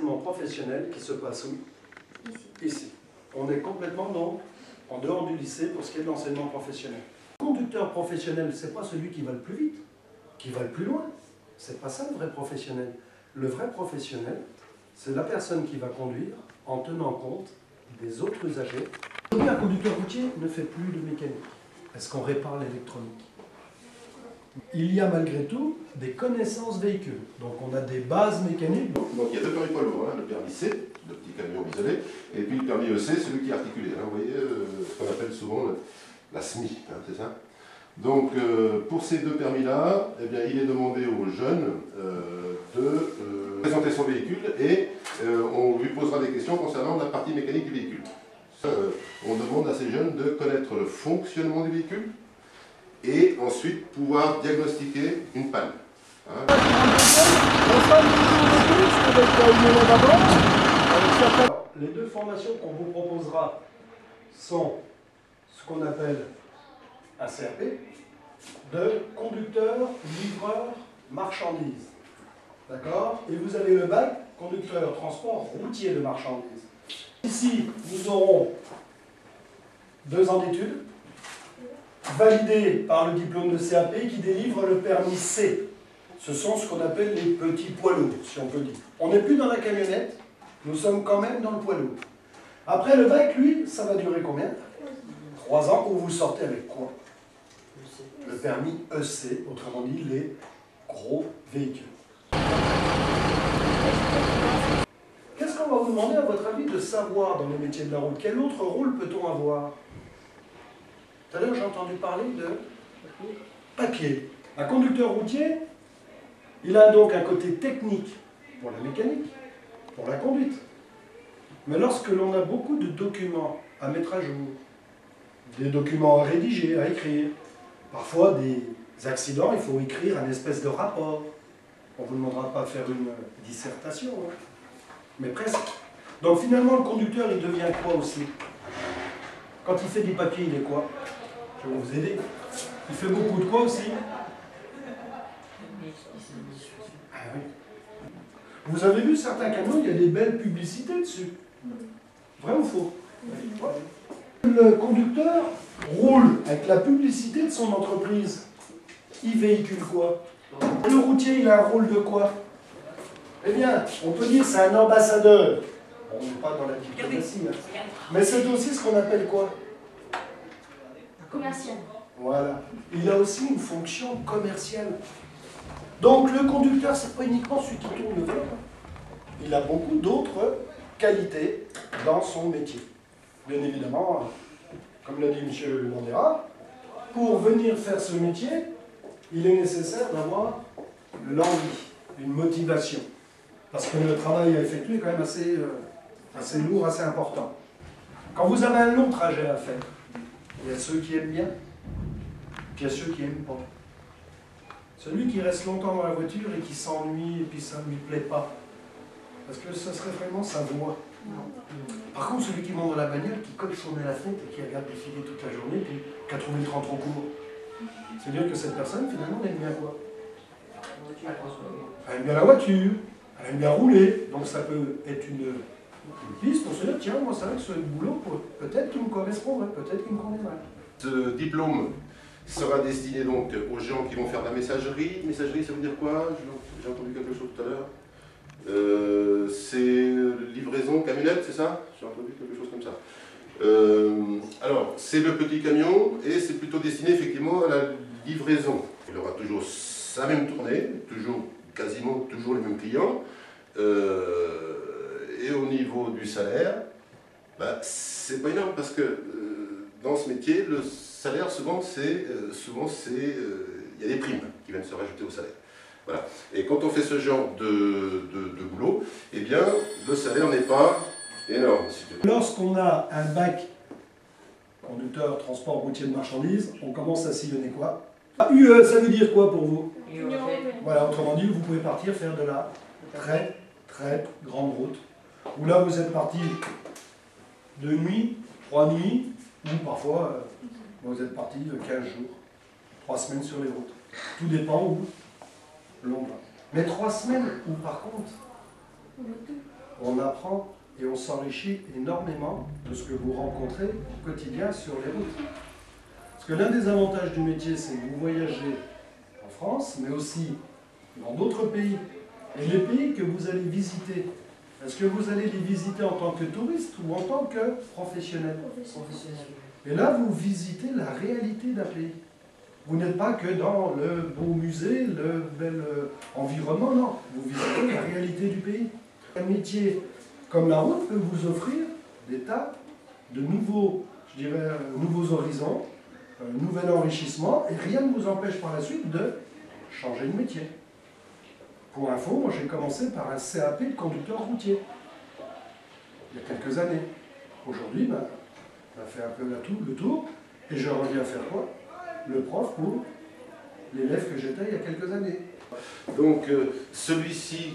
professionnel qui se passe où? Ici. On est complètement dans, en dehors du lycée pour ce qui est de l'enseignement professionnel. Le conducteur professionnel, c'est pas celui qui va le plus vite, qui va le plus loin. C'est pas ça le vrai professionnel. Le vrai professionnel, c'est la personne qui va conduire en tenant compte des autres usagers. Aujourd'hui, un conducteur routier ne fait plus de mécanique. Est-ce qu'on répare l'électronique Il y a malgré tout des connaissances véhicules. Donc on a des bases mécaniques. Donc il y a deux permis poids hein, le permis C, le petit camion isolé, et puis le permis EC, celui qui est articulé. Hein, vous voyez euh, ce qu'on appelle souvent la SMI, hein, c'est ça Donc euh, pour ces deux permis-là, eh bien, il est demandé aux jeunes euh, de présenter son véhicule et on lui posera des questions concernant la partie mécanique du véhicule. On demande à ces jeunes de connaître le fonctionnement du véhicule et ensuite pouvoir diagnostiquer une panne. hein. Les deux formations qu'on vous proposera sont ce qu'on appelle un CRP de conducteur, livreur, marchandise. D'accord? Et vous avez le bac conducteur, transport routier de marchandises. Ici, nous aurons deux ans d'études, validés par le diplôme de CAP qui délivre le permis C. Ce sont ce qu'on appelle les petits poids lourds, si on peut dire. On n'est plus dans la camionnette, nous sommes quand même dans le poids lourd. Après le bac, lui, ça va durer combien? Trois ans où vous sortez avec quoi? Le permis EC, autrement dit les gros véhicules. Qu'est-ce qu'on va vous demander à votre avis de savoir dans le métier de la route? Quel autre rôle peut-on avoir? Tout à l'heure, j'ai entendu parler de papier. Un conducteur routier, il a donc un côté technique pour la mécanique, pour la conduite. Mais lorsque l'on a beaucoup de documents à mettre à jour, des documents à rédiger, à écrire, parfois des accidents, il faut écrire un espèce de rapport. On ne vous demandera pas de faire une dissertation, hein, mais presque. Donc finalement, le conducteur, il devient quoi aussi? Quand il fait du papier, il est quoi? Je vais vous aider. Il fait beaucoup de quoi aussi Ah oui. Vous avez vu certains camions, il y a des belles publicités dessus. Vrai ou faux Le conducteur roule avec la publicité de son entreprise. Il véhicule quoi Le routier, il a un rôle de quoi Eh bien, on peut dire c'est un ambassadeur. On n'est pas dans la diplomatie, hein. mais c'est aussi ce qu'on appelle quoi Commercial. Voilà. Il a aussi une fonction commerciale. Donc le conducteur, c'est pas uniquement celui qui tourne le volant. Il a beaucoup d'autres qualités dans son métier. Bien évidemment, comme l'a dit M. Landera, pour venir faire ce métier, il est nécessaire d'avoir l'envie, une motivation. Parce que le travail à effectuer est quand même assez, euh, assez lourd, assez important. Quand vous avez un long trajet à faire, il y a ceux qui aiment bien, puis il y a ceux qui n'aiment pas. Celui qui reste longtemps dans la voiture et qui s'ennuie et puis ça ne lui plaît pas. Parce que ce serait vraiment sa voix. Par contre, celui qui monte dans la bagnole, qui colle son nez à la fenêtre et qui regarde défiler toute la journée, puis qui a trouvé le train trop court. C'est-à-dire que cette personne, finalement, elle aime bien quoi? Elle aime bien la voiture, elle aime bien rouler. Donc ça peut être une, une piste pour se dire, tiens, moi, c'est vrai que ce boulot, peut- peut-être qu'il me correspondrait, peut-être qu'il me conviendrait. Ce diplôme sera destiné donc aux gens qui vont faire de la messagerie. Messagerie, ça veut dire quoi? J'ai- J'ai entendu quelque chose tout à l'heure. Euh, c'est livraison camionnette, c'est ça? J'ai entendu quelque chose comme ça. Euh, alors, c'est le petit camion et c'est plutôt destiné effectivement à la livraison. Il aura toujours sa même tournée, toujours quasiment toujours les mêmes clients. Euh, et au niveau du salaire, bah, c'est pas énorme parce que euh, dans ce métier, le salaire souvent c'est euh, souvent c'est euh, il y a des primes qui viennent se rajouter au salaire. Voilà. Et quand on fait ce genre de, de- de boulot, eh bien le salaire n'est pas énorme. Lorsqu'on a un bac conducteur, transport routier de marchandises, on commence à sillonner quoi? Ah, UE, ça veut dire quoi pour vous? Voilà, autrement dit, vous pouvez partir faire de la très très grande route. Où là, vous êtes parti deux nuits, trois nuits, ou parfois, euh, vous êtes parti de 15 jours, trois semaines sur les routes. Tout dépend où l'on va. Mais trois semaines où, par contre, on apprend et on s'enrichit énormément de ce que vous rencontrez au quotidien sur les routes. Parce que l'un des avantages du métier, c'est que vous voyagez en France, mais aussi dans d'autres pays. Et les pays que vous allez visiter, est-ce que vous allez les visiter en tant que touriste ou en tant que professionnel Et là, vous visitez la réalité d'un pays. Vous n'êtes pas que dans le beau musée, le bel euh, environnement, non. Vous visitez la réalité du pays. Un métier comme la route peut vous offrir des tas de nouveaux, je dirais, euh, nouveaux horizons, un nouvel enrichissement, et rien ne vous empêche par la suite de changer de métier. Pour info, moi j'ai commencé par un CAP de conducteur routier, il y a quelques années. Aujourd'hui, ben, on a fait un peu le tour, et je reviens faire quoi? Le prof pour l'élève que j'étais il y a quelques années. Donc euh, celui-ci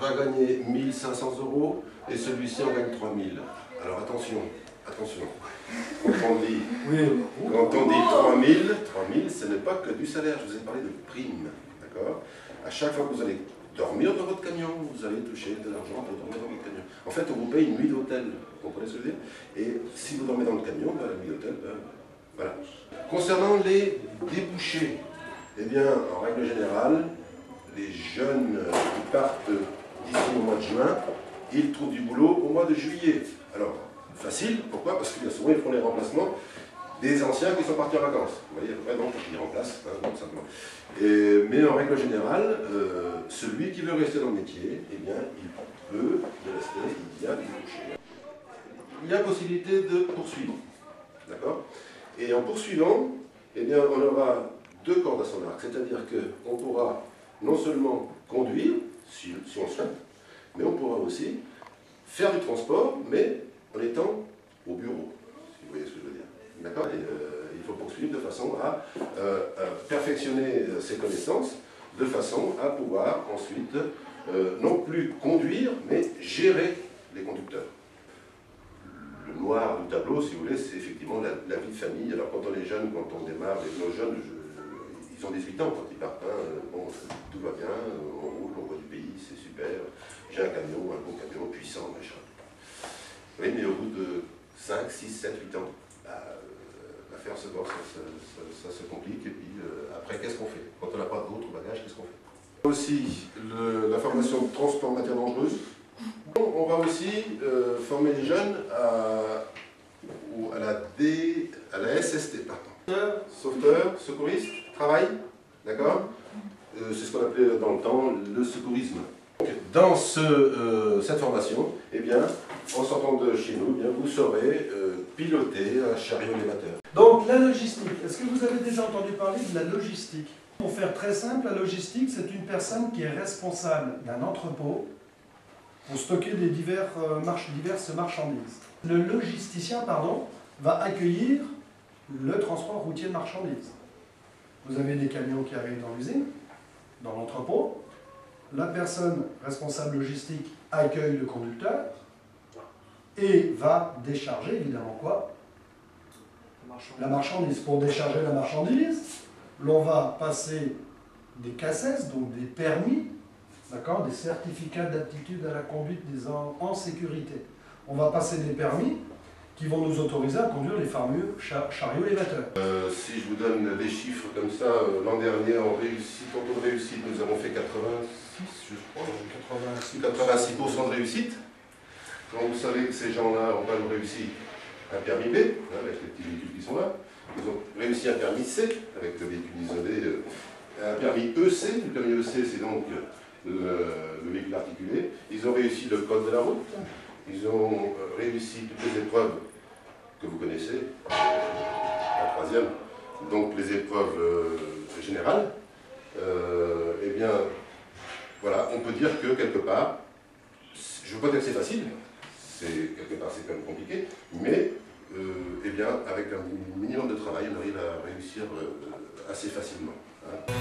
va gagner 1500 euros, et celui-ci en gagne 3000. Alors attention, attention. Quand on dit, quand on dit 3000, 3000, ce n'est pas que du salaire, je vous ai parlé de prime. D'accord? À chaque fois que vous allez dormir dans votre camion, vous allez toucher de l'argent pour dormir dans votre camion. En fait, on vous paye une nuit d'hôtel, vous comprenez ce que je veux dire? Et si vous dormez dans le camion, ben, la nuit d'hôtel, ben, voilà. Concernant les débouchés, eh bien, en règle générale, les jeunes qui partent d'ici au mois de juin, ils trouvent du boulot au mois de juillet. Alors, facile, pourquoi? Parce que bien souvent, ils font les remplacements des anciens qui sont partis en vacances. Vous voyez, après, donc, ils remplacent, hein, simplement. Mais en règle générale, euh, celui qui veut rester dans le métier, eh bien, il peut rester, il y a Il y a possibilité de poursuivre. D'accord? Et en poursuivant, eh bien, on aura deux cordes à son arc, c'est-à-dire qu'on pourra non seulement conduire, si, si on souhaite, mais on pourra aussi faire du transport, mais en étant au bureau, si vous voyez ce que je veux dire. D'accord euh, Il faut poursuivre de façon à, euh, euh, ses connaissances, de façon à pouvoir ensuite non plus conduire, mais gérer les conducteurs. Le noir du tableau, si vous voulez, c'est effectivement la, vie de famille. Alors quand on est jeune, quand on démarre, les, nos jeunes, ils ont 18 ans quand ils partent. Hein. bon, tout va bien, on roule, on voit du pays, c'est super. J'ai un camion, un bon camion, puissant, machin. Oui, mais au bout de 5, 6, 7, 8 ans, euh, l'affaire se voit, ça, se complique, et puis euh, après, qu'est-ce qu'on fait? Quand on n'a pas d'autres bagages, qu'est-ce qu'on fait? Aussi, la formation de transport matière dangereuse. On va aussi euh, former les jeunes à, à, la, D, à la SST, pardon. Sauveteur, secouriste, travail, d'accord? C'est ce qu'on appelait dans le temps le secourisme. Dans euh, cette formation, eh bien, en sortant de chez nous, eh bien, vous saurez euh, piloter un chariot élévateur. Donc la logistique, est-ce que vous avez déjà entendu parler de la logistique? Pour faire très simple, la logistique, c'est une personne qui est responsable d'un entrepôt pour stocker des divers, euh, diverses marchandises. Le logisticien pardon, va accueillir le transport routier de marchandises. Vous avez des camions qui arrivent dans l'usine, dans l'entrepôt, la personne responsable logistique accueille le conducteur et va décharger évidemment quoi La marchandise. Pour décharger la marchandise, l'on va passer des cassettes, donc des permis, d'accord, des certificats d'aptitude à la conduite des en, en sécurité. On va passer des permis qui vont nous autoriser à conduire les fameux chariots élévateurs. Euh, si je vous donne des chiffres comme ça, euh, l'an dernier en réussite, en taux de réussite, nous avons fait 86, je crois, 86, 86% de réussite. Quand vous savez que ces gens-là ont pas réussi un permis B, hein, avec les petits véhicules qui sont là, ils ont réussi un permis C, avec le véhicule isolé, euh, un permis EC, le permis EC c'est donc le, le véhicule articulé, ils ont réussi le code de la route, ils ont réussi toutes les épreuves que vous connaissez, la troisième, donc les épreuves euh, générales, euh, eh bien, voilà, on peut dire que quelque part, je ne veux pas dire que c'est facile, c'est quelque part c'est quand même compliqué, mais euh, eh bien, avec un minimum de travail, on arrive à réussir assez facilement. Hein.